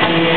you